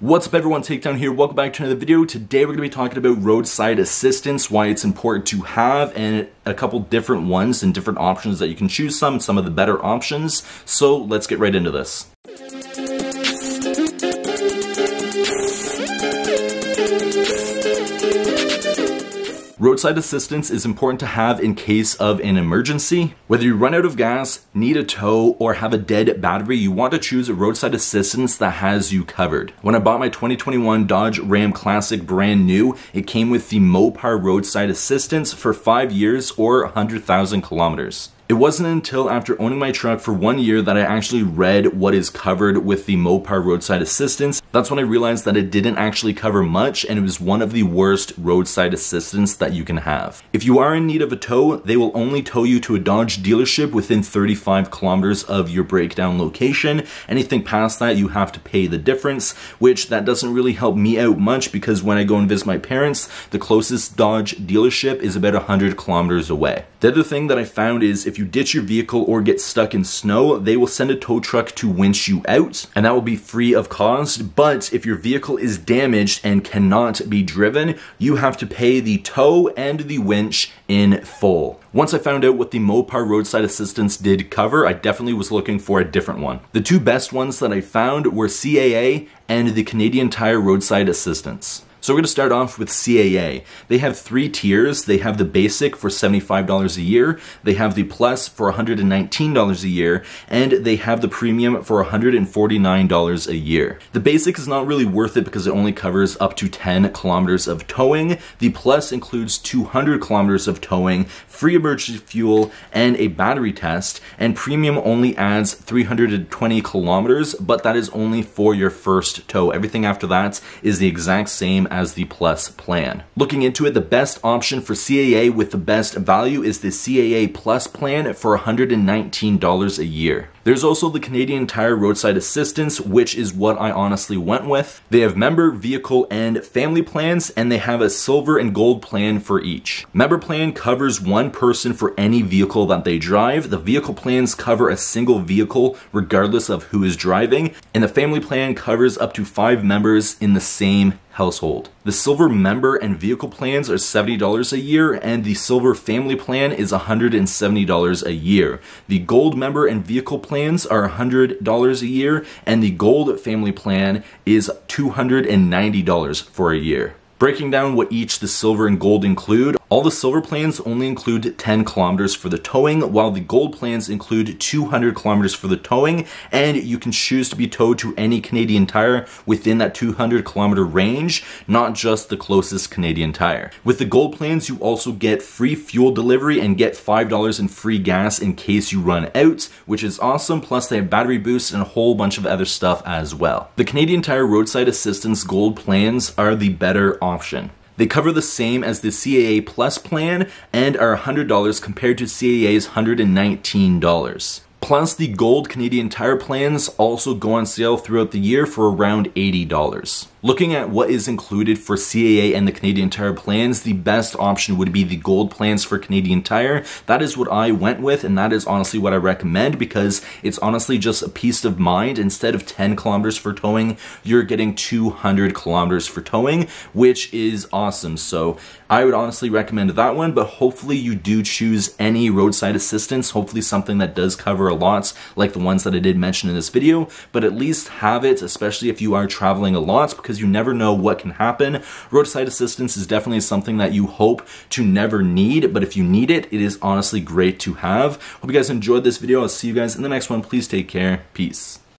What's up everyone, Takedown here, welcome back to another video. Today we're going to be talking about roadside assistance, why it's important to have, and a couple different ones and different options that you can choose some, some of the better options. So let's get right into this. Roadside assistance is important to have in case of an emergency. Whether you run out of gas, need a tow, or have a dead battery, you want to choose a roadside assistance that has you covered. When I bought my 2021 Dodge Ram Classic brand new, it came with the Mopar roadside assistance for five years or 100,000 kilometers. It wasn't until after owning my truck for one year that I actually read what is covered with the Mopar roadside assistance. That's when I realized that it didn't actually cover much and it was one of the worst roadside assistance that you can have. If you are in need of a tow, they will only tow you to a Dodge dealership within 35 kilometers of your breakdown location. Anything past that, you have to pay the difference, which that doesn't really help me out much because when I go and visit my parents, the closest Dodge dealership is about 100 kilometers away. The other thing that I found is if if you ditch your vehicle or get stuck in snow, they will send a tow truck to winch you out, and that will be free of cost. But if your vehicle is damaged and cannot be driven, you have to pay the tow and the winch in full. Once I found out what the Mopar roadside assistance did cover, I definitely was looking for a different one. The two best ones that I found were CAA and the Canadian Tire roadside assistance. So we're going to start off with CAA. They have three tiers. They have the basic for $75 a year, they have the plus for $119 a year, and they have the premium for $149 a year. The basic is not really worth it because it only covers up to 10 kilometers of towing. The plus includes 200 kilometers of towing, free emergency fuel, and a battery test, and premium only adds 320 kilometers, but that is only for your first tow. Everything after that is the exact same as the Plus plan. Looking into it, the best option for CAA with the best value is the CAA Plus plan for $119 a year. There's also the Canadian Tire Roadside Assistance, which is what I honestly went with. They have member, vehicle, and family plans, and they have a silver and gold plan for each. Member plan covers one person for any vehicle that they drive. The vehicle plans cover a single vehicle regardless of who is driving, and the family plan covers up to five members in the same household. The silver member and vehicle plans are $70 a year and the silver family plan is $170 a year. The gold member and vehicle plans are $100 a year, and the gold family plan is $290 for a year. Breaking down what each the silver and gold include, all the silver plans only include 10 kilometers for the towing, while the gold plans include 200 kilometers for the towing, and you can choose to be towed to any Canadian tire within that 200 kilometer range, not just the closest Canadian tire. With the gold plans, you also get free fuel delivery and get $5 in free gas in case you run out, which is awesome, plus they have battery boosts and a whole bunch of other stuff as well. The Canadian Tire Roadside Assistance Gold plans are the better option. They cover the same as the CAA Plus plan and are $100 compared to CAA's $119. Plus, the gold Canadian Tire plans also go on sale throughout the year for around $80. Looking at what is included for CAA and the Canadian Tire plans, the best option would be the gold plans for Canadian Tire. That is what I went with, and that is honestly what I recommend because it's honestly just a peace of mind. Instead of 10 kilometers for towing, you're getting 200 kilometers for towing, which is awesome. So I would honestly recommend that one, but hopefully you do choose any roadside assistance, hopefully something that does cover a lot, like the ones that I did mention in this video, but at least have it, especially if you are traveling a lot, because because you never know what can happen. Roadside assistance is definitely something that you hope to never need, but if you need it, it is honestly great to have. Hope you guys enjoyed this video. I'll see you guys in the next one. Please take care. Peace.